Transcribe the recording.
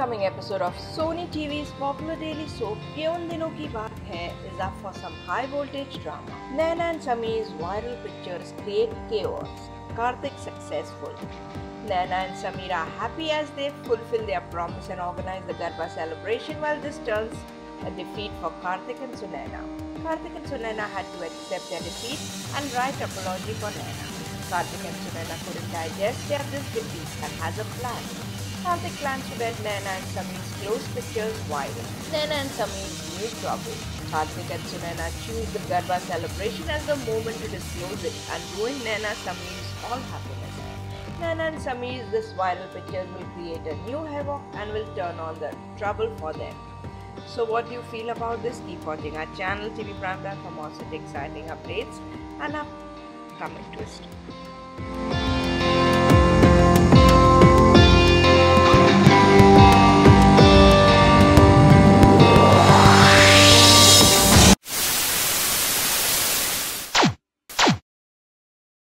upcoming episode of Sony TV's popular daily soap Yeh Un Dinon Ki Baat Hai is up for some high voltage drama. Naina and Sameer's viral pictures create chaos. Kartik successful. Naina and Sameer are happy as they fulfill their promise and organize the Garba celebration while this turns a defeat for Kartik and Sunaina. Kartik and Sunaina had to accept their defeat and write apology for Naina. Kartik and Sunaina couldn't digest their this defeat and has a plan. Kartik plans to get Naina and Sameer's close pictures viral. Naina and Sameer's new trouble. Kartik and Sunaina choose the Garba celebration as the moment to disclose it and ruin Naina Sameer's all happiness. Naina and Sameer's this viral pictures will create a new havoc and will turn on the trouble for them. So what do you feel about this? Keep watching our channel TV Prime for more such exciting updates and upcoming twist.